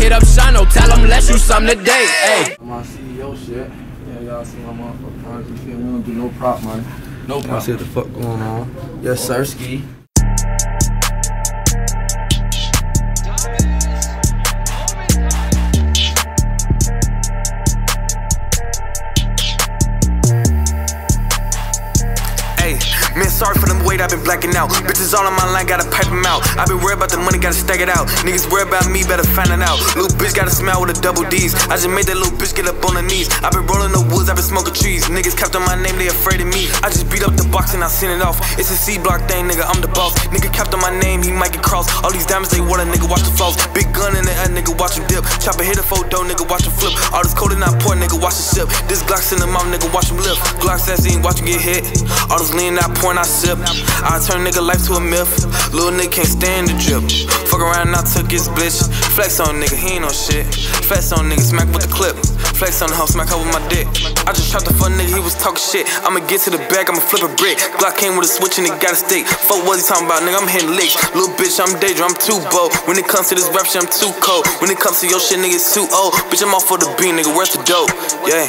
hit up Shawno, tell him let's shoot something today. Hey. My CEO shit. Yeah, y'all see my motherfucker cars. You feel me? We don't do no prop money. No Y'all see what the fuck going on? Yes, sir, ski. Man, sorry for them weight, I've been blacking out. Bitches all on my line, gotta pipe them out. i been worried about the money, gotta stack it out. Niggas worried about me, better find it out. Little bitch got a smile with a double D's. I just made that little bitch get up on her knees. i been rolling the woods, I've been smoking trees. Niggas kept on my name, they afraid of me. I just beat up the box and I send it off. It's a C block thing, nigga, I'm the boss. Nigga kept on my name, he might get crossed. All these diamonds, they a nigga, watch the flows. Big gun in the air, nigga, watch him. Chopper hit a photo, nigga, watch him flip. All this cold and I pour, nigga, watch the sip. This Glock's in the mouth, nigga, watch him lift. Glock says he ain't watch him get hit. All this lean, I pour I sip. I turn nigga life to a myth. Little nigga can't stand the drip. Fuck around, I took his bitch. Flex on nigga, he ain't no shit. Flex on nigga, smack with the clip. Flex on the hoe, smack her with my dick. I just trapped the fuck nigga, he was talking shit. I'ma get to the bag, I'ma flip a brick. Glock came with a switch and it got a stick. Fuck what he talking about, nigga, I'm hitting licks. Little bitch, I'm danger, I'm too bold. When it comes to this rap shit, I'm too cold. When it comes to your shit, nigga, it's too old. Bitch, I'm off for the beat, nigga, where's the dope? Yeah.